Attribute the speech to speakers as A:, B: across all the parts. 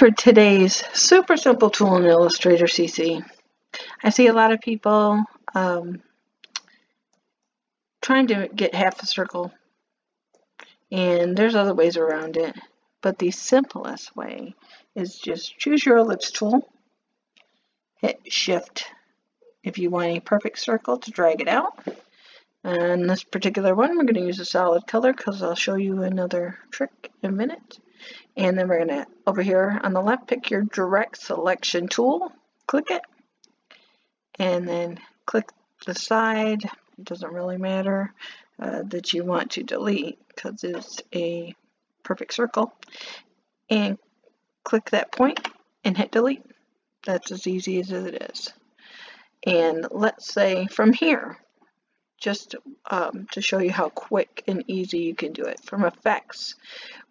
A: for today's super simple tool in Illustrator CC. I see a lot of people um, trying to get half a circle and there's other ways around it but the simplest way is just choose your ellipse tool hit shift if you want a perfect circle to drag it out and this particular one we're going to use a solid color because I'll show you another trick in a minute. And then we're going to over here on the left pick your direct selection tool click it and then click the side. It doesn't really matter uh, that you want to delete because it's a perfect circle. And click that point and hit delete. That's as easy as it is. And let's say from here just um, to show you how quick and easy you can do it from effects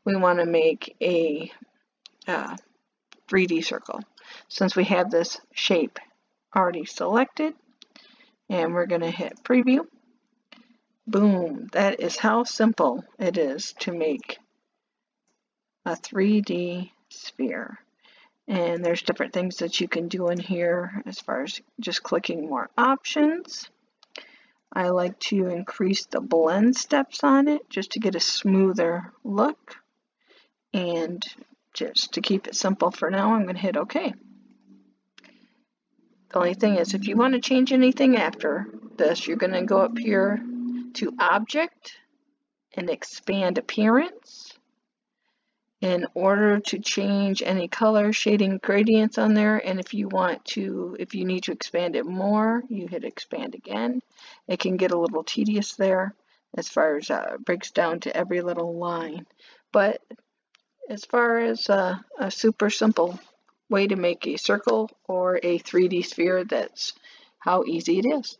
A: we want to make a uh, 3d circle since we have this shape already selected and we're going to hit preview. Boom, that is how simple it is to make a 3D sphere. And there's different things that you can do in here as far as just clicking more options. I like to increase the blend steps on it just to get a smoother look. And just to keep it simple for now, I'm going to hit OK. The only thing is, if you want to change anything after this, you're going to go up here to Object and Expand Appearance. In order to change any color, shading, gradients on there, and if you want to, if you need to expand it more, you hit Expand again. It can get a little tedious there as far as uh, breaks down to every little line. But as far as uh, a super simple way to make a circle or a 3D sphere. That's how easy it is.